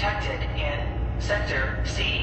detected in Sector C.